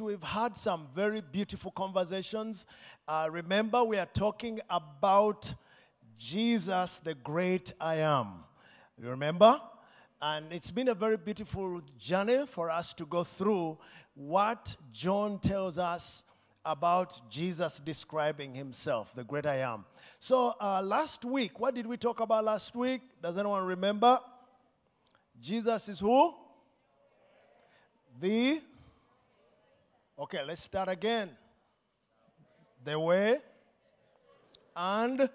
weeks, we've had some very beautiful conversations. Uh, remember, we are talking about Jesus, the great I am. You remember? And it's been a very beautiful journey for us to go through what John tells us about Jesus describing himself, the great I am. So, uh, last week, what did we talk about last week? Does anyone remember? Jesus is who? The. Okay, let's start again. The way and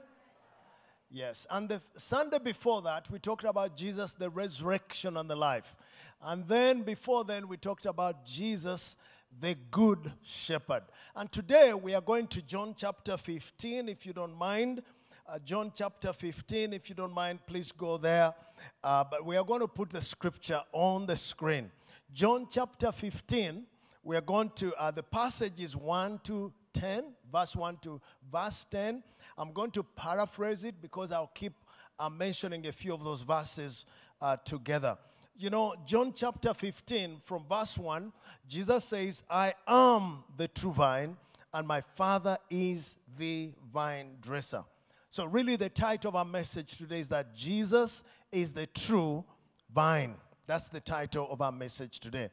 Yes, and the Sunday before that, we talked about Jesus, the resurrection and the life. And then before then, we talked about Jesus, the good shepherd. And today, we are going to John chapter 15, if you don't mind. Uh, John chapter 15, if you don't mind, please go there. Uh, but we are going to put the scripture on the screen. John chapter 15, we are going to, uh, the passage is 1 to 10, verse 1 to verse 10. I'm going to paraphrase it because I'll keep uh, mentioning a few of those verses uh, together. You know, John chapter 15, from verse 1, Jesus says, I am the true vine, and my Father is the vine dresser. So, really, the title of our message today is that Jesus is the true vine. That's the title of our message today.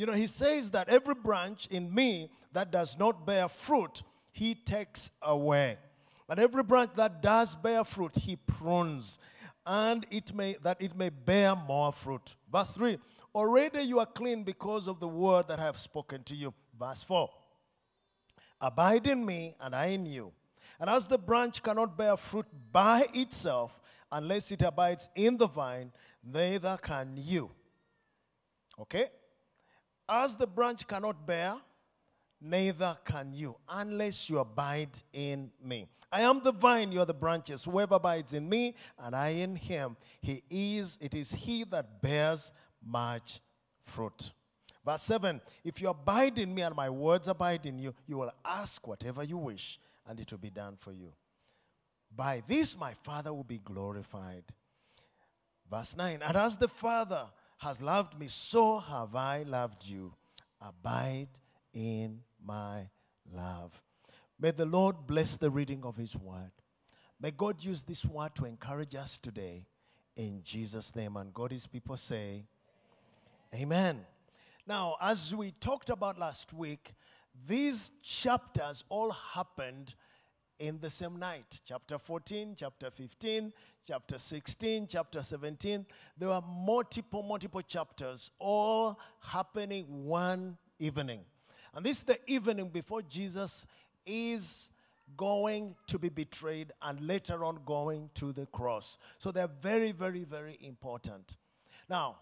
You know, he says that every branch in me that does not bear fruit, he takes away. But every branch that does bear fruit, he prunes, and it may that it may bear more fruit. Verse 3. Already you are clean because of the word that I have spoken to you. Verse 4. Abide in me, and I in you. And as the branch cannot bear fruit by itself unless it abides in the vine, neither can you. Okay? As the branch cannot bear, neither can you unless you abide in me. I am the vine, you are the branches. Whoever abides in me and I in him, he is, it is he that bears much fruit. Verse 7 If you abide in me and my words abide in you, you will ask whatever you wish, and it will be done for you. By this my Father will be glorified. Verse 9 And as the Father has loved me, so have I loved you. Abide in my love. May the Lord bless the reading of His word. May God use this word to encourage us today in Jesus' name. And God, His people say, Amen. Now, as we talked about last week, these chapters all happened in the same night. Chapter 14, chapter 15, chapter 16, chapter 17. There were multiple, multiple chapters all happening one evening. And this is the evening before Jesus is going to be betrayed and later on going to the cross. So they're very, very, very important. Now,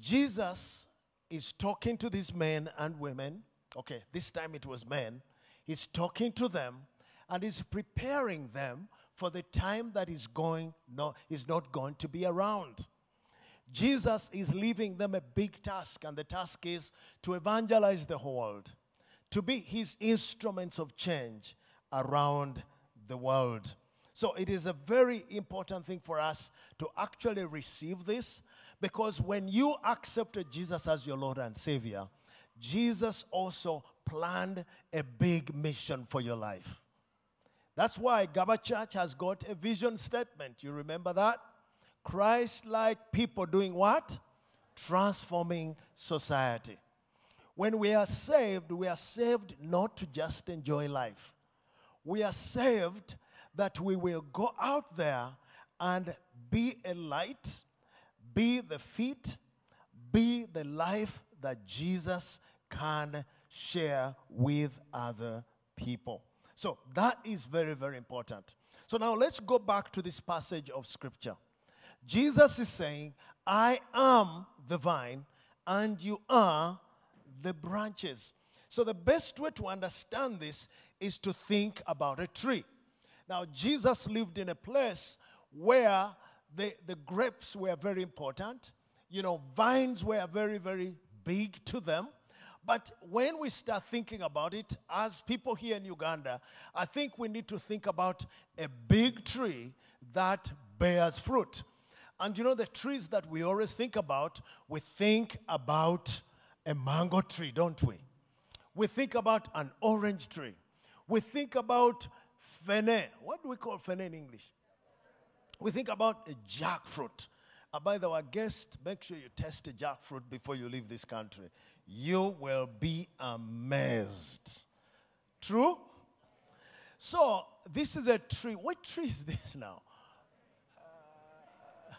Jesus is talking to these men and women. Okay, this time it was men. He's talking to them and is preparing them for the time that is going no is not going to be around. Jesus is leaving them a big task and the task is to evangelize the whole world to be his instruments of change around the world. So it is a very important thing for us to actually receive this because when you accepted Jesus as your Lord and Savior, Jesus also planned a big mission for your life. That's why Gaba Church has got a vision statement. You remember that? Christ like people doing what? Transforming society. When we are saved, we are saved not to just enjoy life. We are saved that we will go out there and be a light, be the feet, be the life that Jesus can share with other people. So that is very, very important. So now let's go back to this passage of scripture. Jesus is saying, I am the vine, and you are the branches. So, the best way to understand this is to think about a tree. Now, Jesus lived in a place where the, the grapes were very important. You know, vines were very, very big to them. But when we start thinking about it, as people here in Uganda, I think we need to think about a big tree that bears fruit. And you know, the trees that we always think about, we think about a mango tree, don't we? we think about an orange tree. We think about fene. What do we call fene in English? We think about a jackfruit. Uh, by the way, guest, make sure you test a jackfruit before you leave this country. You will be amazed. True? So, this is a tree. What tree is this now? Uh,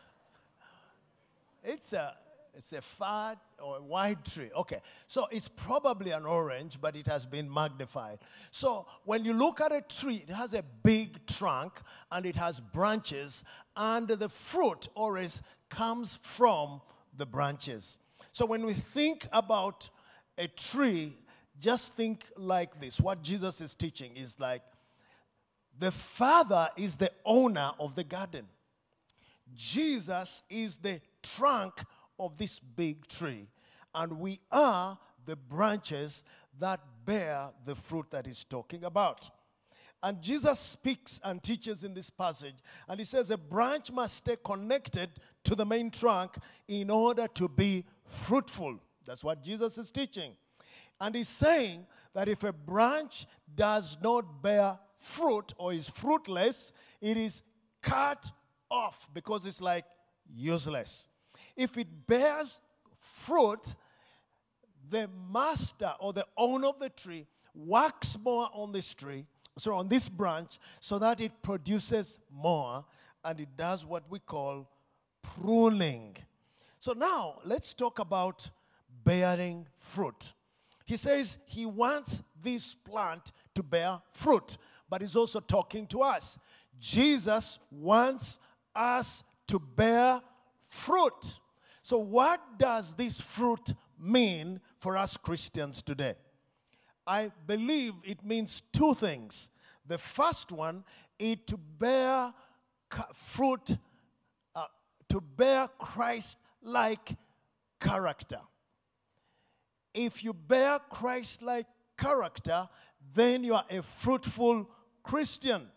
it's a it's a fat or wide tree. Okay. So it's probably an orange, but it has been magnified. So when you look at a tree, it has a big trunk and it has branches, and the fruit always comes from the branches. So when we think about a tree, just think like this. What Jesus is teaching is like the Father is the owner of the garden. Jesus is the trunk of this big tree, and we are the branches that bear the fruit that he's talking about. And Jesus speaks and teaches in this passage, and he says a branch must stay connected to the main trunk in order to be fruitful. That's what Jesus is teaching. And he's saying that if a branch does not bear fruit or is fruitless, it is cut off because it's like useless. If it bears fruit, the master or the owner of the tree works more on this tree, so on this branch, so that it produces more and it does what we call pruning. So now let's talk about bearing fruit. He says he wants this plant to bear fruit, but he's also talking to us. Jesus wants us to bear fruit. So, what does this fruit mean for us Christians today? I believe it means two things. The first one is to bear fruit, uh, to bear Christ like character. If you bear Christ like character, then you are a fruitful Christian.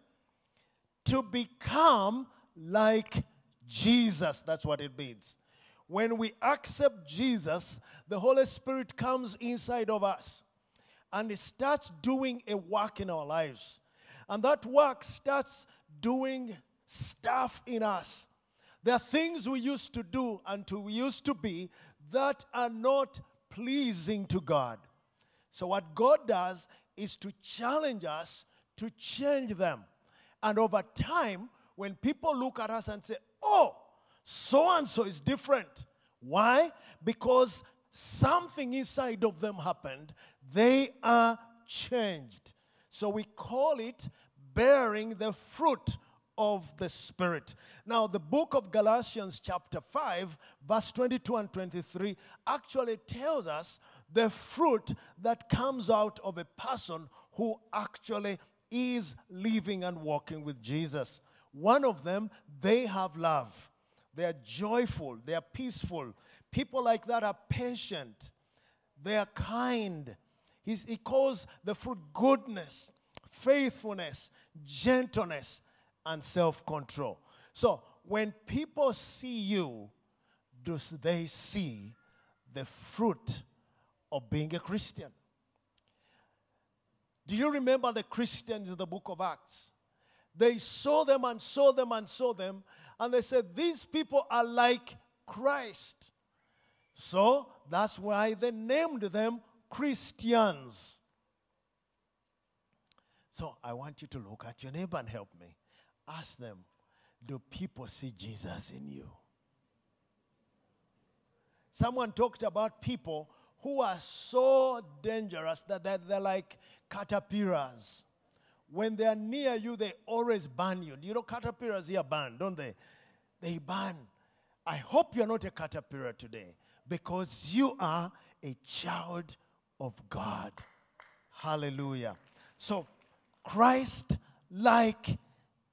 To become like Jesus, that's what it means. When we accept Jesus, the Holy Spirit comes inside of us and it starts doing a work in our lives. And that work starts doing stuff in us. There are things we used to do and to we used to be that are not pleasing to God. So, what God does is to challenge us to change them. And over time, when people look at us and say, oh, so and so is different. Why? Because something inside of them happened. They are changed. So we call it bearing the fruit of the Spirit. Now, the book of Galatians, chapter 5, verse 22 and 23, actually tells us the fruit that comes out of a person who actually is living and walking with Jesus. One of them, they have love. They are joyful. They are peaceful. People like that are patient. They are kind. He's, he calls the fruit goodness, faithfulness, gentleness, and self control. So when people see you, do they see the fruit of being a Christian? Do you remember the Christians in the book of Acts? They saw them and saw them and saw them, and they said, These people are like Christ. So that's why they named them Christians. So I want you to look at your neighbor and help me. Ask them, Do people see Jesus in you? Someone talked about people who are so dangerous that they're, they're like caterpillars. When they are near you, they always burn you. You know, caterpillars here burn, don't they? They burn. I hope you're not a caterpillar today because you are a child of God. Hallelujah. So, Christ like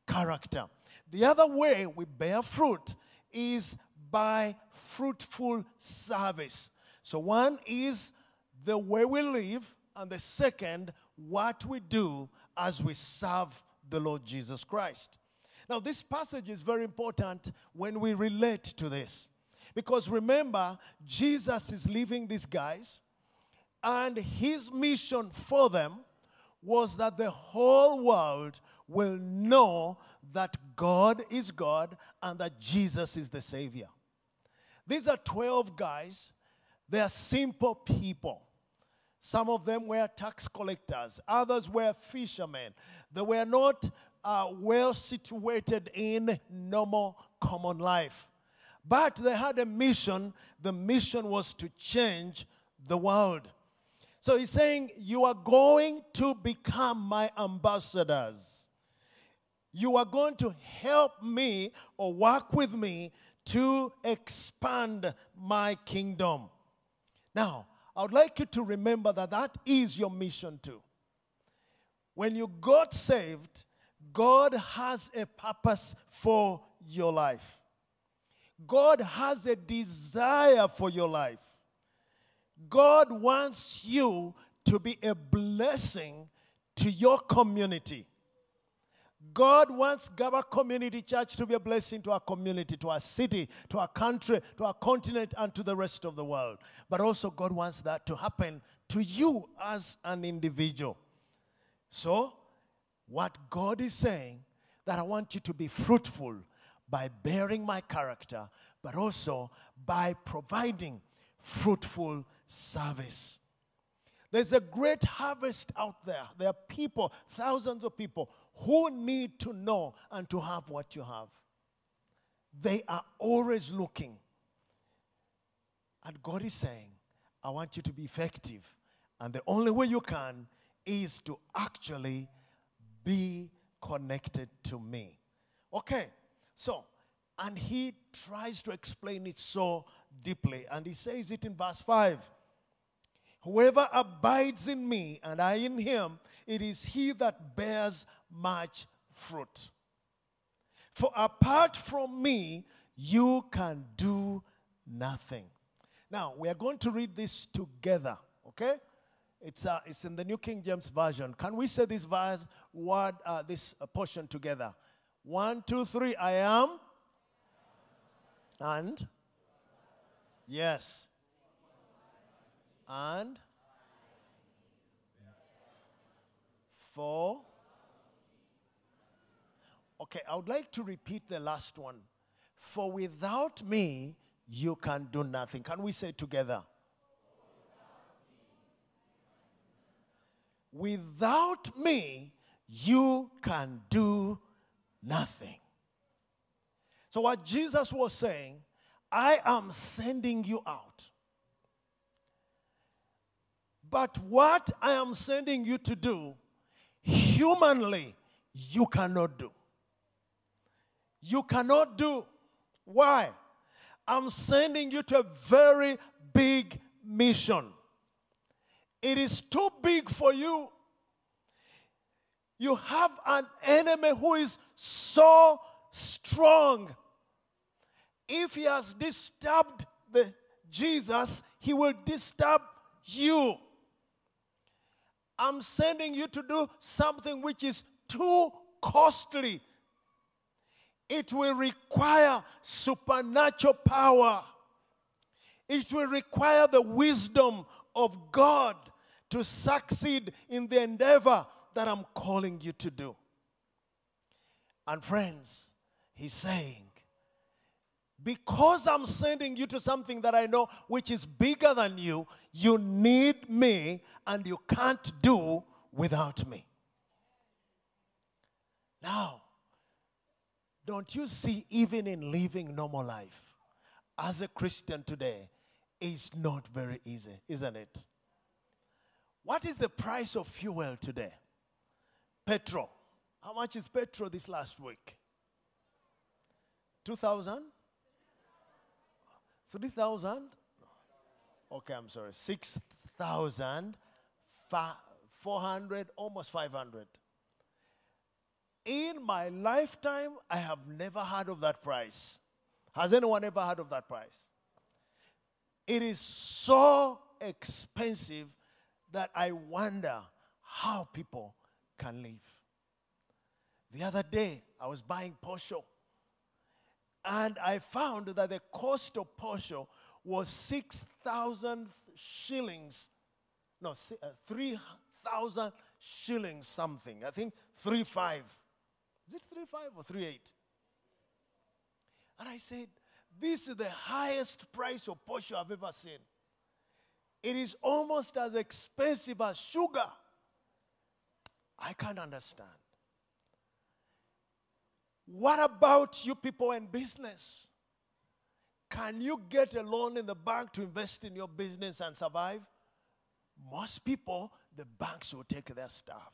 character. The other way we bear fruit is by fruitful service. So, one is the way we live, and the second, what we do as we serve the Lord Jesus Christ. Now, this passage is very important when we relate to this. Because remember, Jesus is leaving these guys And his mission for them was that the whole world will know that God is God and that Jesus is the Savior. These are 12 guys. They are simple people. Some of them were tax collectors, others were fishermen. They were not uh, well situated in normal common life. But they had a mission. The mission was to change the world. So he's saying, You are going to become my ambassadors. You are going to help me or work with me to expand my kingdom. Now, I would like you to remember that that is your mission too. When you got saved, God has a purpose for your life. God has a desire for your life. God wants you to be a blessing to your community. God wants Gaba Community Church to be a blessing to our community, to our city, to our country, to our continent, and to the rest of the world. But also, God wants that to happen to you as an individual. So, what God is saying, that I want you to be fruitful by bearing my character, but also by providing fruitful service. There's a great harvest out there. There are people, thousands of people, who need to know and to have what you have. They are always looking. And God is saying, I want you to be effective. And the only way you can is to actually be connected to me. Okay, so, and he tries to explain it so deeply. And he says it in verse 5 Whoever abides in me and I in him, it is he that bears much fruit. For apart from me, you can do nothing. Now, we are going to read this together, okay? It's, uh, it's in the New King James Version. Can we say this verse, word, uh, this uh, portion together? One, two, three. I am. And. Yes. And. For. Okay, I would like to repeat the last one. For without me, you can do nothing. Can we say together? Without me, you can do nothing. So, what Jesus was saying, I am sending you out. But what I am sending you to do, humanly, you cannot do. You cannot do. Why? I'm sending you to a very big mission. It is too big for you. You have an enemy who is so strong. If he has disturbed the Jesus, he will disturb you. I'm sending you to do something which is too costly. It will require supernatural power. It will require the wisdom of God to succeed in the endeavor that I'm calling you to do. And friends, he's saying, because I'm sending you to something that I know which is bigger than you, you need me and you can't do without me. Now, don't you see, even in living normal life, as a Christian today, is not very easy, isn't it? What is the price of fuel today? Petrol. How much is petrol this last week? 2,000? 3,000? Okay, I'm sorry. 6,400, almost 500. In my lifetime, I have never heard of that price. Has anyone ever heard of that price? It is so expensive that I wonder how people can live. The other day, I was buying Posho, and I found that the cost of Posho was 6,000 shillings no, uh, 3,000 shillings something. I think 3.5. Is it 3.5 or 3.8? And I said, this is the highest price of Posho I've ever seen. It is almost as expensive as sugar. I can't understand. What about you people in business? Can you get a loan in the bank to invest in your business and survive? Most people, the banks will take their stuff.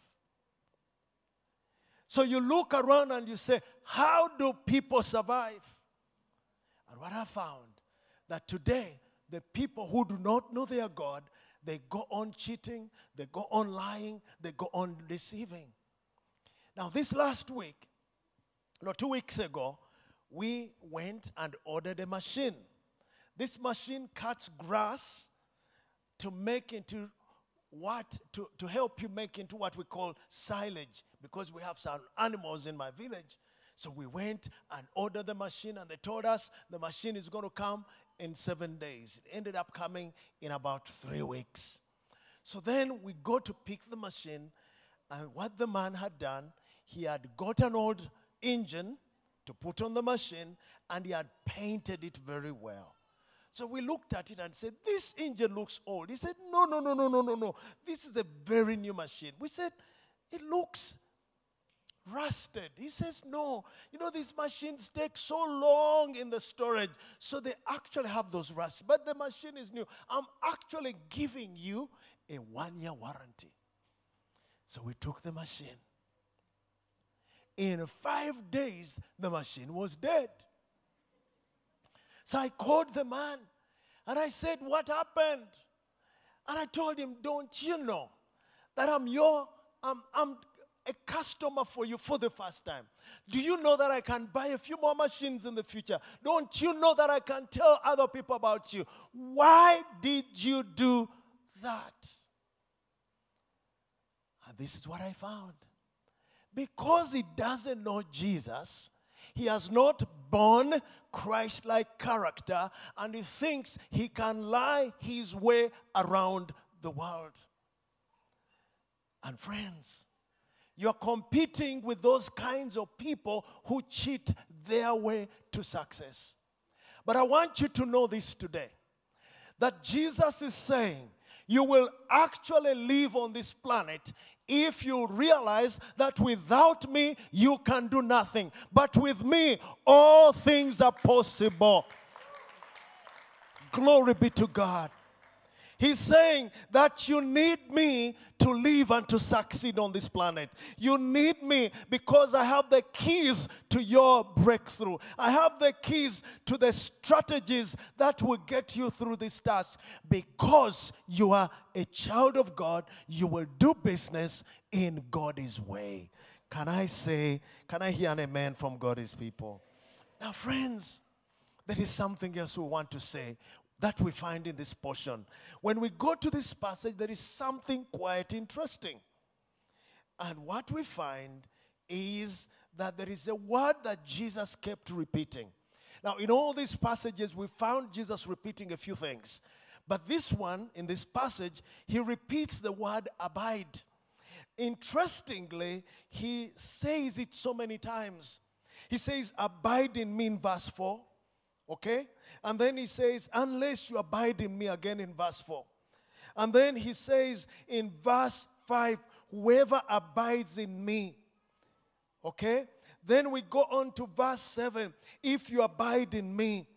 So you look around and you say, How do people survive? And what I found that today, the people who do not know their God, they go on cheating, they go on lying, they go on deceiving. Now, this last week, no, two weeks ago, we went and ordered a machine. This machine cuts grass to make into what to, to help you make into what we call silage because we have some animals in my village. So we went and ordered the machine, and they told us the machine is going to come in seven days. It ended up coming in about three weeks. So then we go to pick the machine, and what the man had done, he had got an old engine to put on the machine, and he had painted it very well. So we looked at it and said, This engine looks old. He said, No, no, no, no, no, no, no. This is a very new machine. We said, It looks rusted. He says, No. You know, these machines take so long in the storage, so they actually have those rusts. But the machine is new. I'm actually giving you a one year warranty. So we took the machine. In five days, the machine was dead. So I called the man and I said, What happened? And I told him, Don't you know that I'm your, I'm, I'm a customer for you for the first time? Do you know that I can buy a few more machines in the future? Don't you know that I can tell other people about you? Why did you do that? And this is what I found. Because he doesn't know Jesus, he has not born Christ like character, and he thinks he can lie his way around the world. And friends, you're competing with those kinds of people who cheat their way to success. But I want you to know this today that Jesus is saying you will actually live on this planet if you realize that without me you can do nothing. But with me, all things are possible. Glory be to God. He's saying that you need me to live and to succeed on this planet. You need me because I have the keys to your breakthrough. I have the keys to the strategies that will get you through this task. Because you are a child of God, you will do business in God's way. Can I say, can I hear an amen from God's people? Now, friends, there is something else we want to say that we find in this portion. When we go to this passage, there is something quite interesting. And what we find is that there is a word that Jesus kept repeating. Now, in all these passages, we found Jesus repeating a few things. But this one, in this passage, he repeats the word abide. Interestingly, he says it so many times. He says, Abide in me in verse 4. Okay? And then he says, Unless you abide in me again in verse 4. And then he says in verse 5, Whoever abides in me. Okay? Then we go on to verse 7 If you abide in me.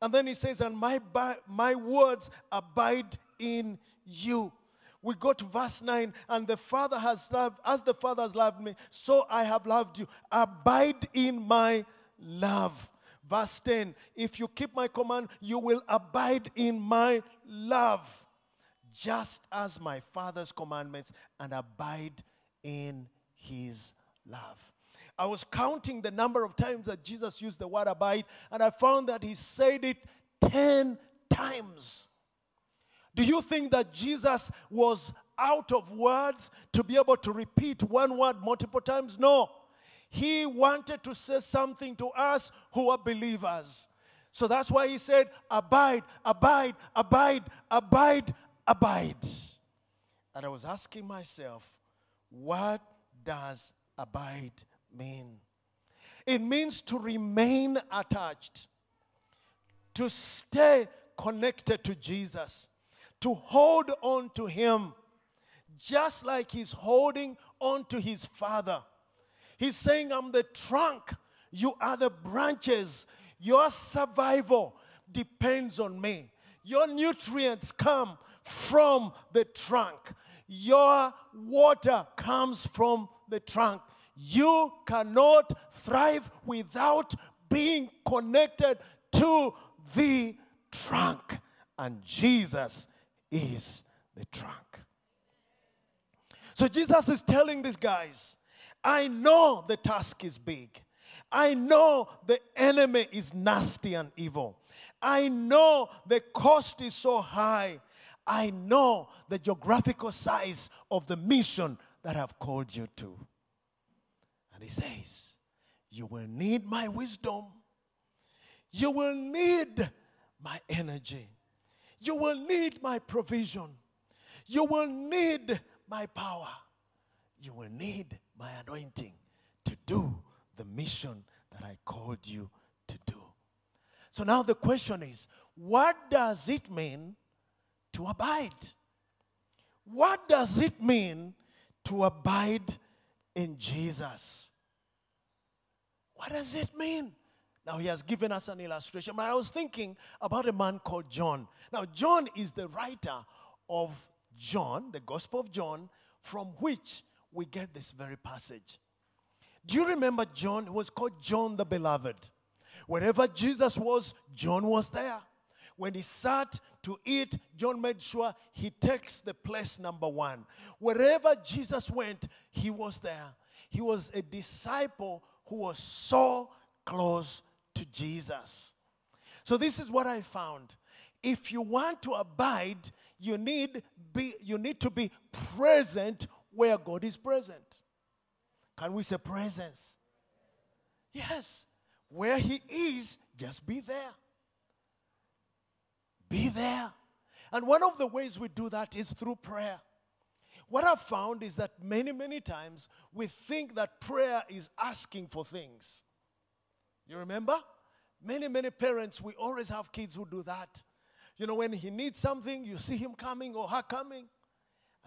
And then he says, And my, my words abide in you. We go to verse 9, and the Father has loved, as the Father has loved me, so I have loved you. Abide in my love. Verse 10 If you keep my command, you will abide in my love, just as my Father's commandments, and abide in his love. I was counting the number of times that Jesus used the word abide, and I found that he said it 10 times. Do you think that Jesus was out of words to be able to repeat one word multiple times? No. He wanted to say something to us who are believers. So that's why he said, Abide, abide, abide, abide, abide. And I was asking myself, what does abide mean? It means to remain attached, to stay connected to Jesus, to hold on to Him, just like He's holding on to His Father. He's saying, I'm the trunk, you are the branches. Your survival depends on me. Your nutrients come from the trunk. Your water comes from the trunk. You cannot thrive without being connected to the trunk. And Jesus is the trunk. So Jesus is telling these guys, I know the task is big. I know the enemy is nasty and evil. I know the cost is so high. I know the geographical size of the mission that I've called you to. And he says, You will need my wisdom. You will need my energy. You will need my provision. You will need my power. You will need my anointing to do the mission that I called you to do. So now the question is what does it mean to abide? What does it mean to abide in Jesus? What does it mean? Now, he has given us an illustration, but I was thinking about a man called John. Now, John is the writer of John, the Gospel of John, from which we get this very passage. Do you remember John? He was called John the Beloved. Wherever Jesus was, John was there. When he sat to eat, John made sure he takes the place number one. Wherever Jesus went, he was there. He was a disciple who was so close to Jesus. So, this is what I found. If you want to abide, you need, be, you need to be present where God is present. Can we say presence? Yes. Where He is, just be there. Be there. And one of the ways we do that is through prayer. What I've found is that many, many times we think that prayer is asking for things. You remember? Many, many parents, we always have kids who do that. You know, when he needs something, you see him coming or her coming.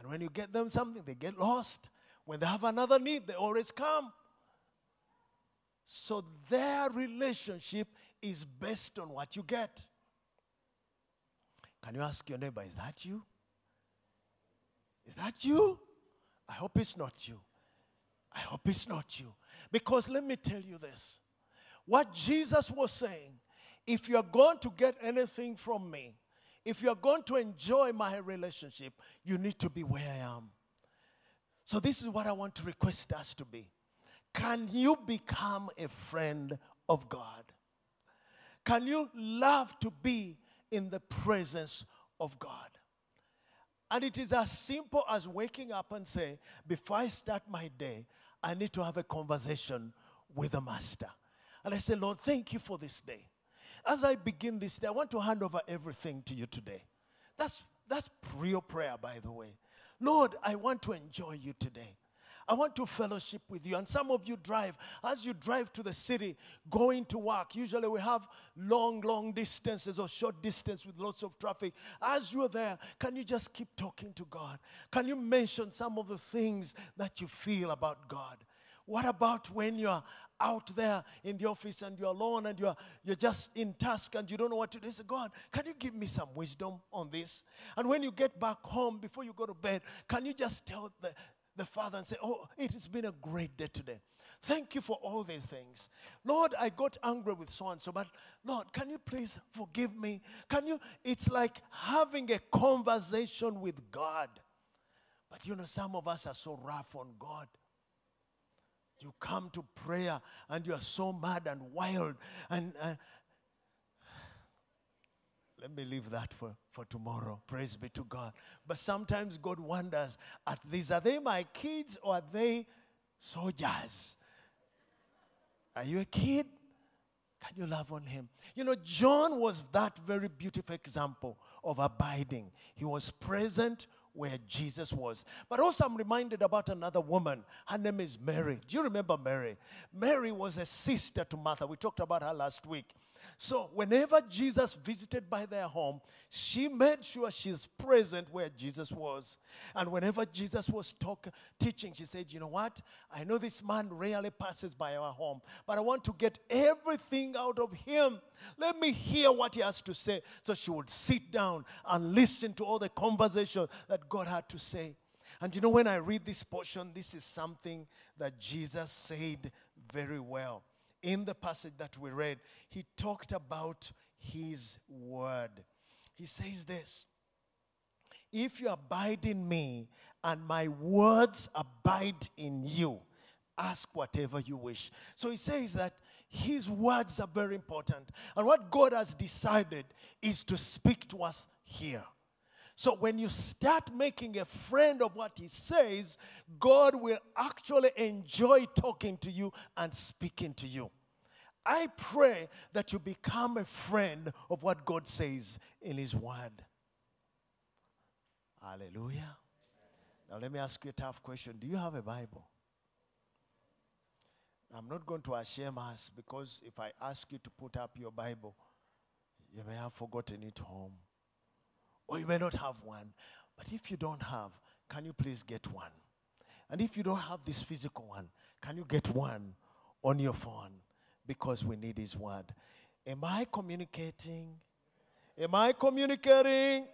And when you get them something, they get lost. When they have another need, they always come. So their relationship is based on what you get. Can you ask your neighbor, is that you? Is that you? I hope it's not you. I hope it's not you. Because let me tell you this what Jesus was saying if you're going to get anything from me, if you're going to enjoy my relationship, you need to be where I am. So, this is what I want to request us to be. Can you become a friend of God? Can you love to be in the presence of God? And it is as simple as waking up and say, before I start my day, I need to have a conversation with the Master. And I say, Lord, thank you for this day. As I begin this day, I want to hand over everything to you today. That's, that's real prayer, by the way. Lord, I want to enjoy you today. I want to fellowship with you. And some of you drive. As you drive to the city, going to work, usually we have long, long distances or short distance with lots of traffic. As you're there, can you just keep talking to God? Can you mention some of the things that you feel about God? What about when you're out there in the office and you're alone and you're, you're just in task and you don't know what to do? Say, God, can you give me some wisdom on this? And when you get back home before you go to bed, can you just tell the, the Father and say, Oh, it has been a great day today. Thank you for all these things. Lord, I got angry with so and so, but Lord, can you please forgive me? Can you? It's like having a conversation with God. But you know, some of us are so rough on God. You come to prayer and you are so mad and wild. And uh, let me leave that for, for tomorrow. Praise be to God. But sometimes God wonders at these are they my kids or are they soldiers? Are you a kid? Can you love on him? You know, John was that very beautiful example of abiding. He was present where Jesus was. But also, I'm reminded about another woman. Her name is Mary. Do you remember Mary? Mary was a sister to Martha. We talked about her last week. So, whenever Jesus visited by their home, she made sure she's present where Jesus was. And whenever Jesus was talk, teaching, she said, You know what? I know this man rarely passes by our home, but I want to get everything out of him. Let me hear what he has to say. So she would sit down and listen to all the conversation that God had to say. And you know, when I read this portion, this is something that Jesus said very well in the passage that we read, he talked about his word. He says this If you abide in me and my words abide in you, ask whatever you wish. So he says that his words are very important. And what God has decided is to speak to us here. So when you start making a friend of what he says, God will actually enjoy talking to you and speaking to you. I pray that you become a friend of what God says in his word. Hallelujah. Now let me ask you a tough question. Do you have a Bible? I'm not going to shame us because if I ask you to put up your Bible, you may have forgotten it home. Or you may not have one. But if you don't have, can you please get one? And if you don't have this physical one, can you get one on your phone? Because we need His word. Am I communicating? Am I communicating?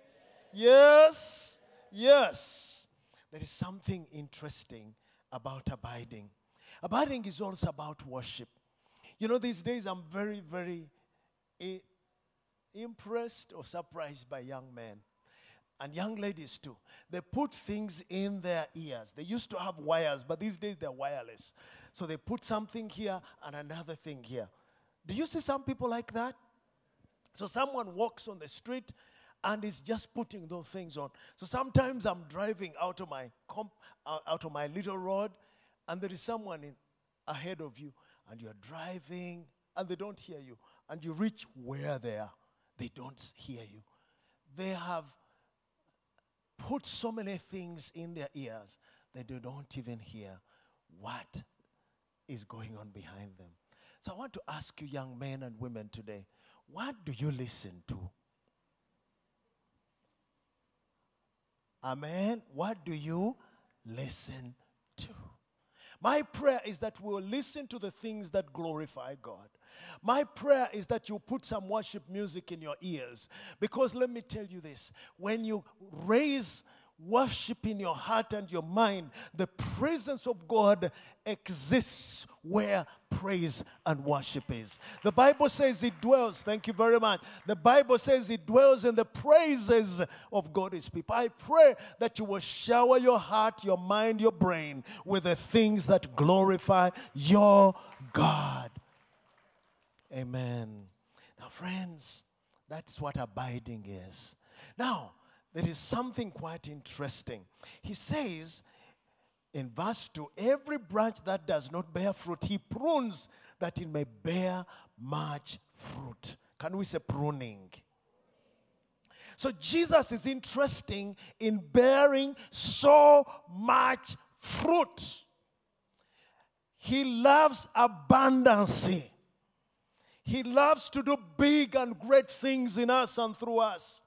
Yes. Yes. There is something interesting about abiding. Abiding is also about worship. You know, these days I'm very, very eh, impressed or surprised by young men and young ladies too. They put things in their ears. They used to have wires, but these days they're wireless. So they put something here and another thing here. Do you see some people like that? So someone walks on the street and is just putting those things on. So sometimes I'm driving out of my comp, out of my little road, and there is someone in, ahead of you, and you're driving, and they don't hear you, and you reach where they are, they don't hear you. They have put so many things in their ears that they don't even hear what is going on behind them. So I want to ask you, young men and women today, what do you listen to? Amen. What do you listen to? My prayer is that we'll listen to the things that glorify God. My prayer is that you put some worship music in your ears. Because let me tell you this when you raise worship in your heart and your mind, the presence of God exists where praise and worship is. The Bible says it dwells, thank you very much. The Bible says it dwells in the praises of God's people. I pray that you will shower your heart, your mind, your brain with the things that glorify your God. Amen. Now, friends, that's what abiding is. Now, there is something quite interesting. He says in verse 2 every branch that does not bear fruit, he prunes that it may bear much fruit. Can we say pruning? So Jesus is interesting in bearing so much fruit. He loves abundancy. He loves to do big and great things in us and through us.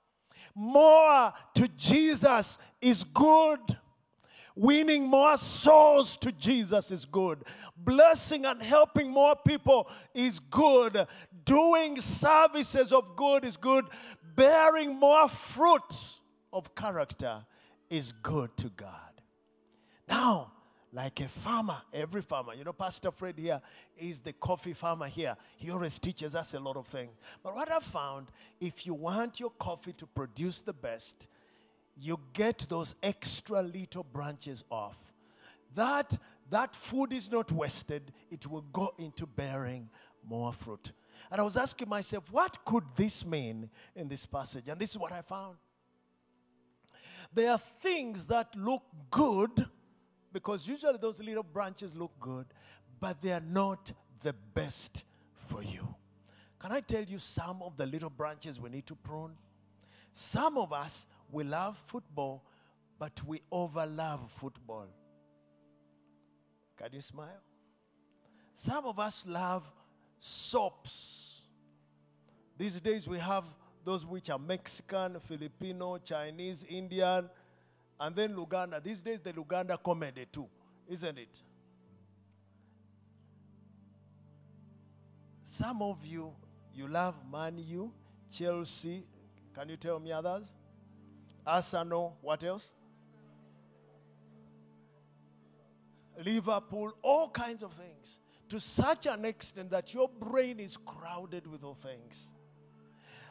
More to Jesus is good. Winning more souls to Jesus is good. Blessing and helping more people is good. Doing services of good is good. Bearing more fruit of character is good to God. Now, like a farmer, every farmer. You know, Pastor Fred here is the coffee farmer here. He always teaches us a lot of things. But what I've found, if you want your coffee to produce the best, you get those extra little branches off. That, that food is not wasted, it will go into bearing more fruit. And I was asking myself, what could this mean in this passage? And this is what I found. There are things that look good because usually those little branches look good, but they are not the best for you. Can I tell you some of the little branches we need to prune? Some of us, we love football, but we overlove football. Can you smile? Some of us love soaps. These days we have those which are Mexican, Filipino, Chinese, Indian, and then Luganda. These days the Luganda comedy too, isn't it? Some of you, you love Man U, Chelsea. Can you tell me others? Arsenal. What else? Liverpool. All kinds of things. To such an extent that your brain is crowded with all things.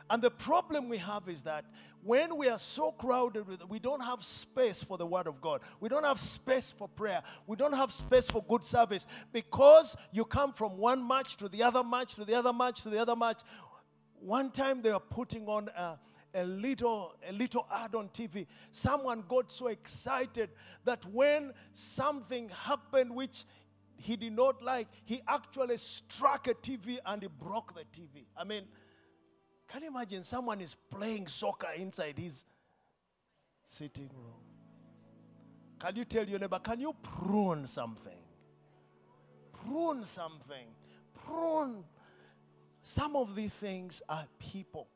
And the problem we have is that when we are so crowded with we don't have space for the word of God. We don't have space for prayer. We don't have space for good service because you come from one match to the other match to the other match to the other match. One time they were putting on a, a little a little ad on TV. Someone got so excited that when something happened which he did not like, he actually struck a TV and he broke the TV. I mean, can you imagine someone is playing soccer inside his sitting room? Can you tell your neighbor, can you prune something? Prune something. Prune. Some of these things are people.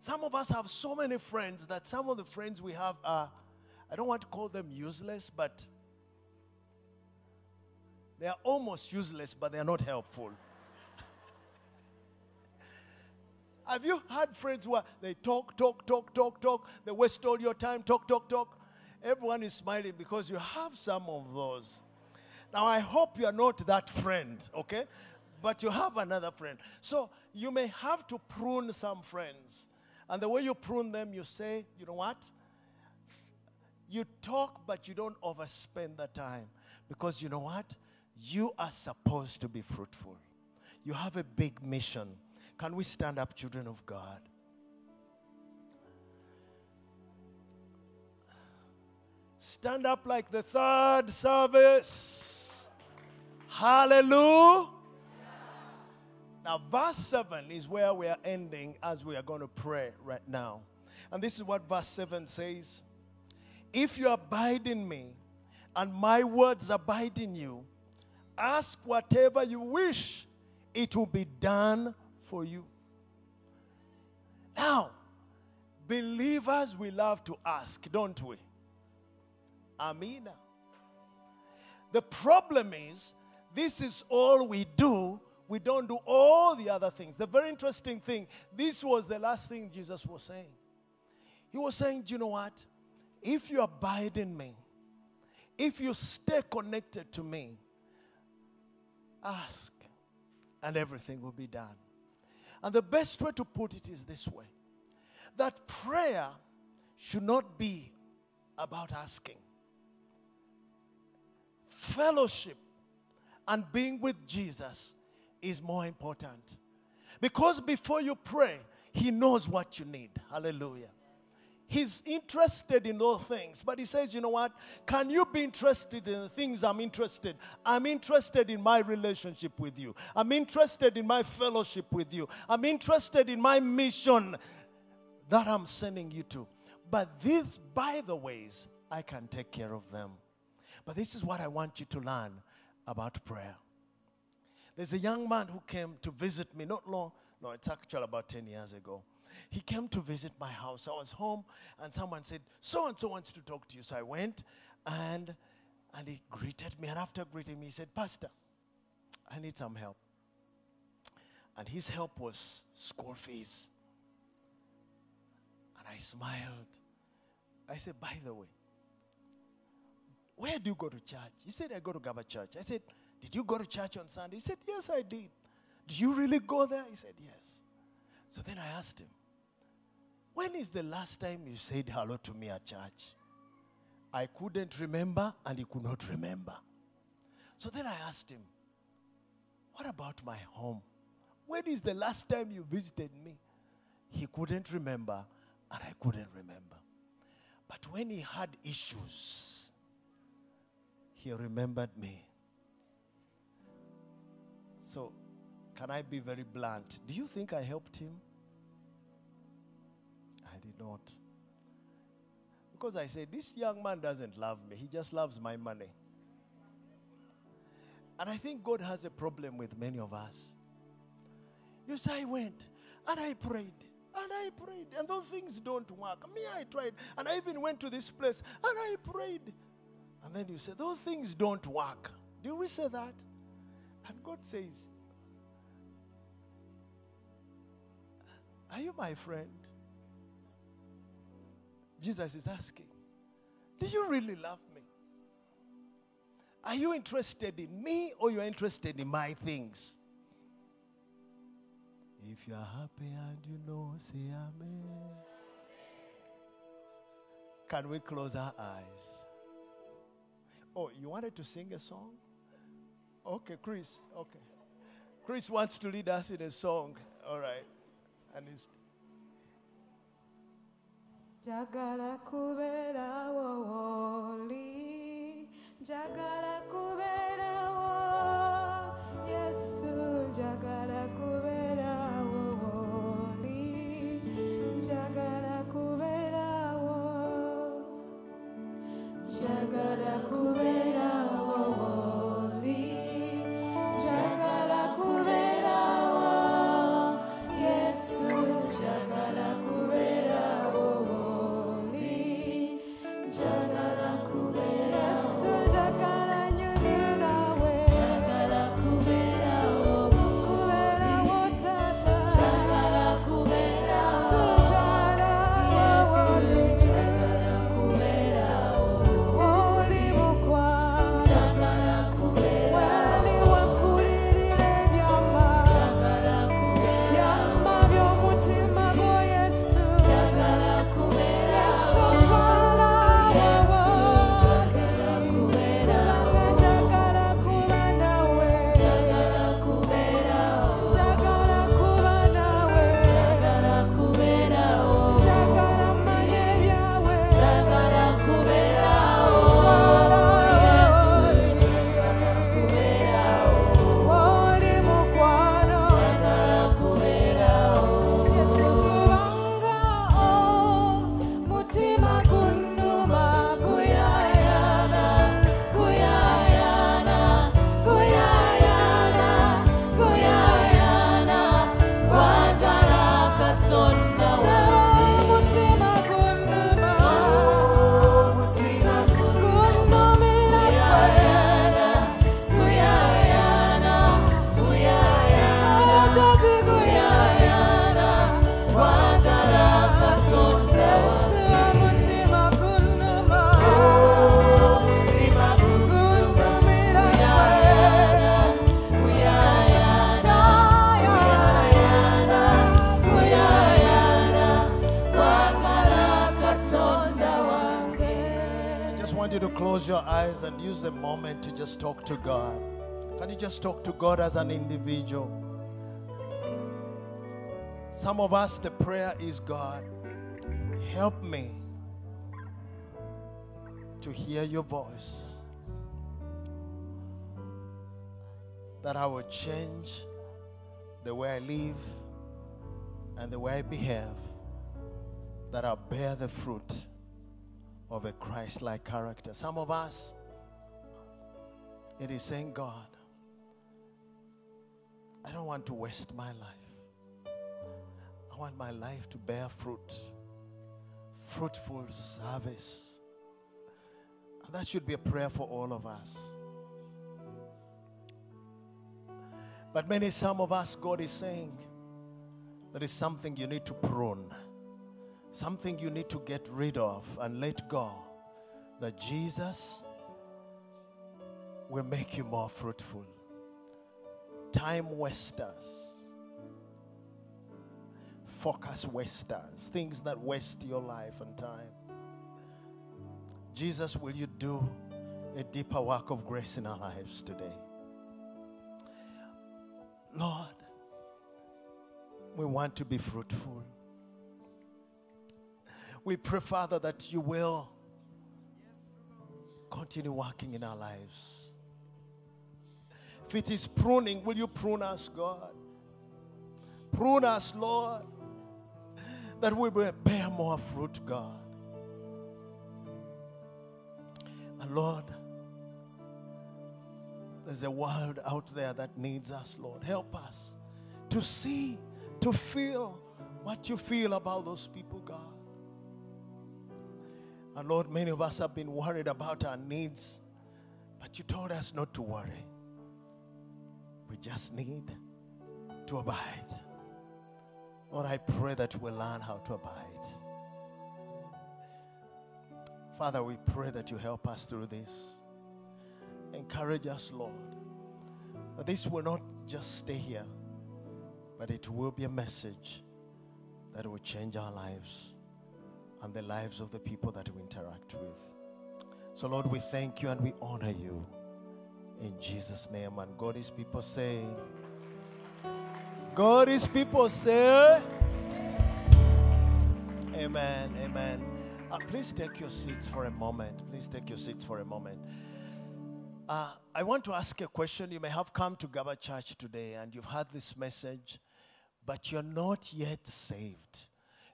Some of us have so many friends that some of the friends we have are, I don't want to call them useless, but they are almost useless, but they are not helpful. Have you had friends where they talk, talk, talk, talk, talk, they waste all your time, talk, talk, talk? Everyone is smiling because you have some of those. Now, I hope you are not that friend, okay? But you have another friend. So you may have to prune some friends. And the way you prune them, you say, you know what? You talk, but you don't overspend the time. Because you know what? You are supposed to be fruitful. You have a big mission. Can we stand up, children of God? Stand up like the third service. Hallelujah. Now, verse 7 is where we are ending as we are going to pray right now. And this is what verse 7 says If you abide in me and my words abide in you, ask whatever you wish, it will be done for you. Now, believers, we love to ask, don't we? Amina. The problem is, this is all we do. We don't do all the other things. The very interesting thing, this was the last thing Jesus was saying. He was saying, Do you know what? If you abide in me, if you stay connected to me, ask and everything will be done. And the best way to put it is this way that prayer should not be about asking. Fellowship and being with Jesus is more important. Because before you pray, He knows what you need. Hallelujah. He's interested in those things. But he says, you know what? Can you be interested in the things I'm interested? I'm interested in my relationship with you. I'm interested in my fellowship with you. I'm interested in my mission that I'm sending you to. But these, by the ways, I can take care of them. But this is what I want you to learn about prayer. There's a young man who came to visit me not long, no, it's actually about 10 years ago he came to visit my house. I was home and someone said, So and so wants to talk to you. So I went and and he greeted me. And after greeting me, he said, Pastor, I need some help. And his help was school fees. And I smiled. I said, By the way, where do you go to church? He said, I go to Gaba Church. I said, Did you go to church on Sunday? He said, Yes, I did. Do you really go there? He said, Yes. So then I asked him, when is the last time you said hello to me at church? I couldn't remember, and he could not remember. So then I asked him, What about my home? When is the last time you visited me? He couldn't remember, and I couldn't remember. But when he had issues, he remembered me. So, can I be very blunt? Do you think I helped him? Not. Because I said, this young man doesn't love me, he just loves my money. And I think God has a problem with many of us. You say, I went and I prayed and I prayed, and those things don't work. Me, I tried, and I even went to this place and I prayed. And then you say, Those things don't work. Do we say that? And God says, Are you my friend? Jesus is asking, Do you really love me? Are you interested in me or you're interested in my things? If you're happy and you know, say amen. Can we close our eyes? Oh, you wanted to sing a song? Okay, Chris. Okay. Chris wants to lead us in a song. All right. And it's Jagala kubera woli Jagala kubera wo Yesu talk to God as an individual? Some of us, the prayer is God, help me to hear your voice. That I will change the way I live and the way I behave. That I'll bear the fruit of a Christ like character. Some of us, it is saying, God, I don't want to waste my life. I want my life to bear fruit, fruitful service. And that should be a prayer for all of us. But many, some of us, God is saying, there is something you need to prune something you need to get rid of and let go, that Jesus will make you more fruitful. Time wasters, focus wasters, things that waste your life and time. Jesus, will you do a deeper work of grace in our lives today? Lord, we want to be fruitful. We pray, Father, that you will continue working in our lives. If it is pruning, will you prune us, God? Prune us, Lord, that we will bear more fruit, God. And Lord, there's a world out there that needs us, Lord. Help us to see, to feel what you feel about those people, God. And Lord, many of us have been worried about our needs, but you told us not to worry. We just need to abide. Lord, I pray that we'll learn how to abide. Father, we pray that you help us through this. Encourage us, Lord, that this will not just stay here, but it will be a message that will change our lives and the lives of the people that we interact with. So, Lord, we thank you and we honor you in Jesus' name. And God is people say, God is people say, Amen, amen. Uh, please take your seats for a moment. Please take your seats for a moment. Uh, I want to ask a question. You may have come to Gaba Church today and you've heard this message, but you're not yet saved.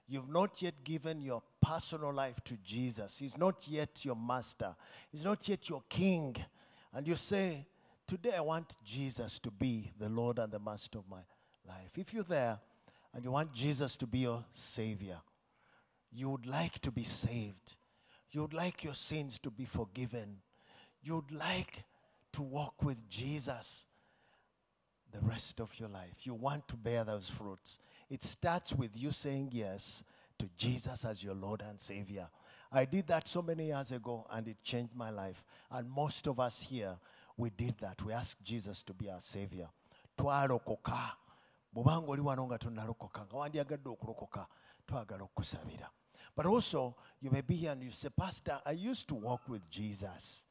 You've not yet given your personal life to Jesus. He's not yet your master, He's not yet your king. And you say, Today I want Jesus to be the Lord and the master of my life. If you're there and you want Jesus to be your savior, you would like to be saved, you would like your sins to be forgiven, you would like to walk with Jesus the rest of your life. You want to bear those fruits. It starts with you saying yes to Jesus as your Lord and Savior. I did that so many years ago and it changed my life. And most of us here, we did that. We asked Jesus to be our Savior. Twalokoka. Bw'obanga oli wano nga tonnalokoka nga wandyagadde. But also, you may be here and you say, Pastor, I used to walk with Jesus.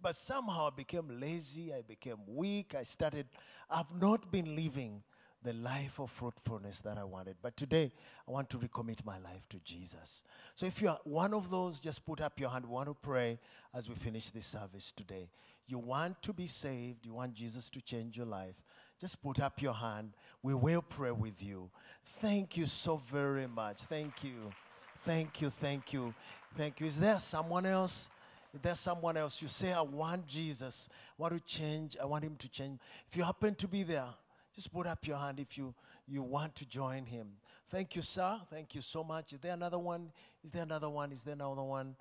But somehow I became lazy, I became weak, I started, I've not been living the life of fruitfulness that I wanted. But today, I want to recommit my life to Jesus. So if you are one of those, just put up your hand. We want to pray as we finish this service today. You want to be saved, you want Jesus to change your life. Just put up your hand. We will pray with you. Thank you so very much. Thank you. Thank you. Thank you. Thank you. Is there someone else? If there's someone else, you say, I want Jesus. I want to change. I want him to change. If you happen to be there, just put up your hand if you, you want to join him. Thank you, sir. Thank you so much. Is there another one? Is there another one? Is there another one?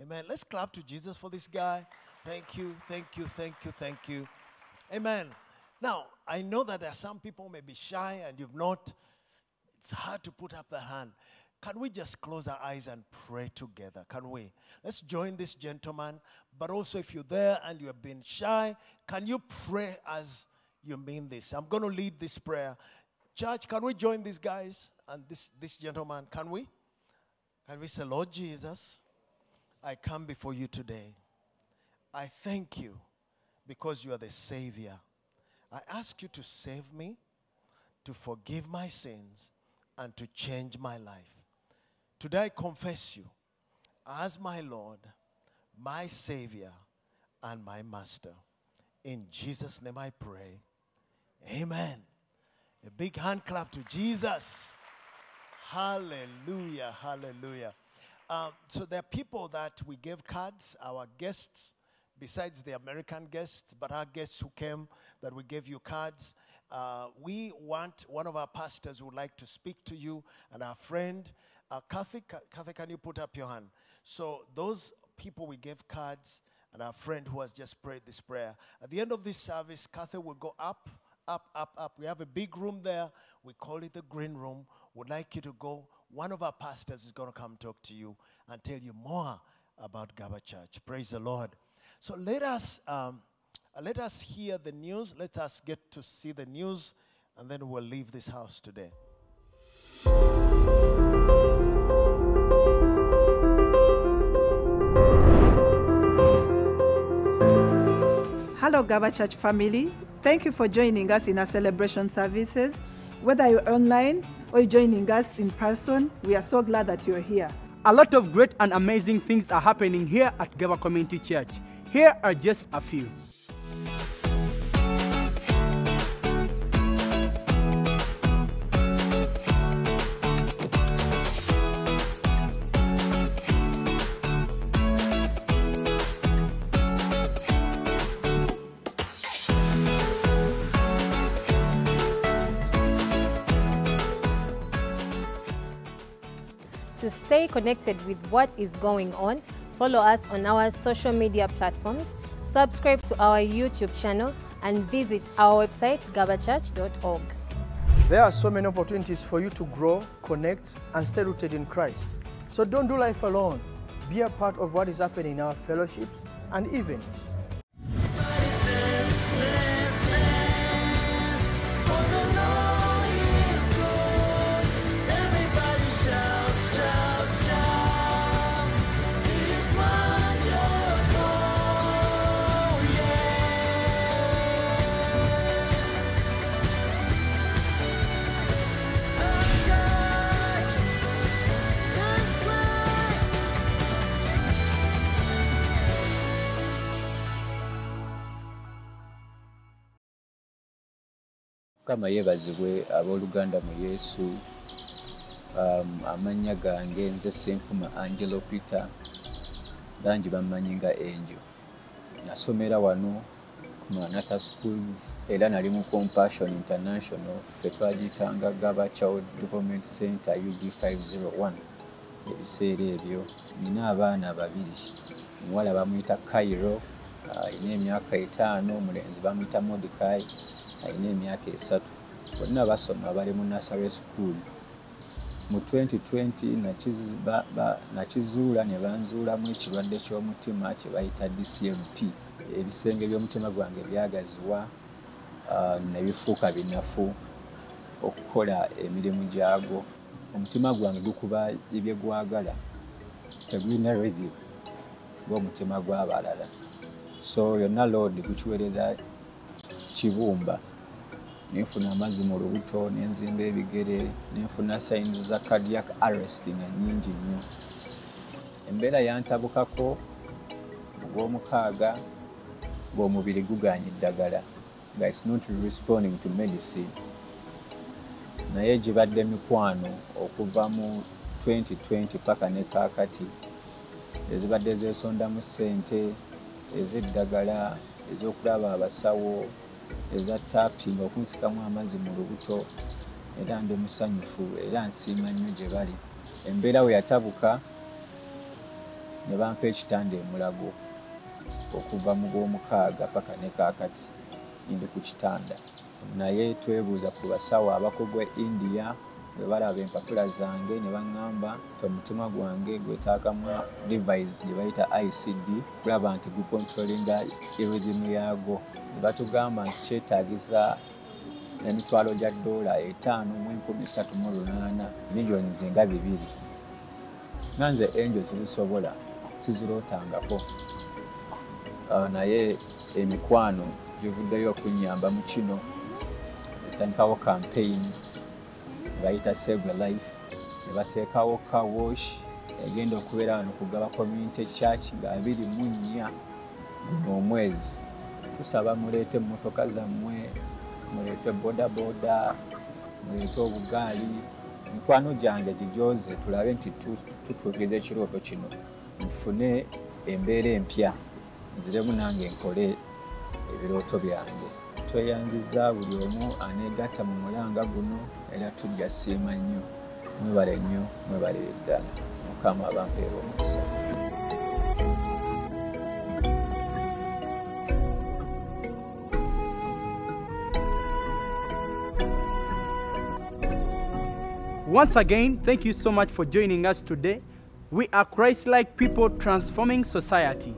Amen. Let's clap to Jesus for this guy. Thank you. Thank you. Thank you. Thank you. Amen. Now, I know that there are some people may be shy and you've not, it's hard to put up the hand. Can we just close our eyes and pray together? Can we? Let's join this gentleman. But also, if you're there and you have been shy, can you pray as you mean this? I'm going to lead this prayer. Church, can we join these guys and this, this gentleman? Can we? Can we say, Lord Jesus, I come before you today. I thank you because you are the Savior. I ask you to save me, to forgive my sins, and to change my life. Today I confess you as my Lord, my Savior, and my Master. In Jesus' name I pray. Amen. A big hand clap to Jesus. Hallelujah. Hallelujah. Um, so there are people that we gave cards, our guests, besides the American guests, but our guests who came that we gave you cards. Uh, we want one of our pastors would like to speak to you and our friend. Uh, Kathy, Kathy, can you put up your hand? So those people we gave cards and our friend who has just prayed this prayer. At the end of this service, Kathy will go up, up, up, up. We have a big room there. We call it the green room. Would like you to go. One of our pastors is going to come talk to you and tell you more about Gaba Church. Praise the Lord. So let us um, let us hear the news. Let us get to see the news, and then we'll leave this house today. Hello, Gaba Church family. Thank you for joining us in our celebration services. Whether you're online or you're joining us in person, we are so glad that you're here. A lot of great and amazing things are happening here at Gaba Community Church. Here are just a few. Stay connected with what is going on, follow us on our social media platforms, subscribe to our YouTube channel, and visit our website gabachurch.org. There are so many opportunities for you to grow, connect, and stay rooted in Christ. So don't do life alone. Be a part of what is happening in our fellowships and events. Mukama yeebazibwe abooluganda mu yesu um, amannya gange nze senfuma angelo peter bangi bammanyi nga angel. Nasomera wano ku manata schools era nali mu compassion international ffe twagiyitanga gaba child development center ug 501 ebiseera ebyo nina abaana babiri. Omuwala bamuyita kairo ayina emyaka etaano omulenzi bamuyita modikai alina emyaka esatu bonna basoma bali mu nasare school. Mu 2020 nakiz- ba- ba- nakizuula ne banzuulamu ekirwadde ky'omutima kye bayita dcmp ebisenge by'omutima gwange byagaziwa ne bifuuka binafu okukola emirimu gyagwo. Omutima gwange gukuba ebye gwagala tegulina radio ng'omutima gw'abalala. So yonna lord gukiweereza kibumba nenfuna amazzi mu lubuto nenzimba ebigere nenfuna sayins za cardiac arrest nga nyingi nnyo. Embeera yantabukako ogw'omukaaga ng'omubiri guganye eddagala nga its not responding to medicine. Naye gibadde mikwano okuva mu 2020 paka ne kaakati ezibadde zeesondamu ssente ez'eddagala ez'okulaba abasawo eza tapping okunsikamu amazzi mu lubuto era ndi musanyufu era nsiima nnyo gye bali. Embeera we yatabuka ne bampa ekitanda emulago okuva mu gw'omukaaga paka ne kaakati ndi ku kitanda. Naye twebuuza ku basawo abakugu e india bwe balaba empapula zange ne baŋŋamba nti omutima gwange gwetaakamu device gye bayita icd kulaba nti gukontrolinga iridimu yaagwo ne batugamba nti kyetaagisa emitwalo gya dola etaano mu enkumi ssatu mu lunaana miliyoni nga bibiri. Nga nze enjo sizisobola sizirootangako. Ah, naye emikwano givuddeyo okunyamba mu kino zitandikawo campaign bayita save life ne bateekawo kawash egenda okubeera wano kugaba community church nga abiri mu nnya guno omwezi tusaba muleete emmotoka zammwe muleete bodaboda muleete obugaali. Mikwano gyange gijoze tulabe nti tu- tutuukiriza ekirooto kino nfune embeera empya nziremu nange nkole ebirooto byange. Tweyanziza buli omu aneegatta mu mulanga guno era tujja siima nnyo mwebale nnyo mwebalire ddala mukama abampeera omukisa Once again, thank you so much for joining us today. We are Christ like people transforming society.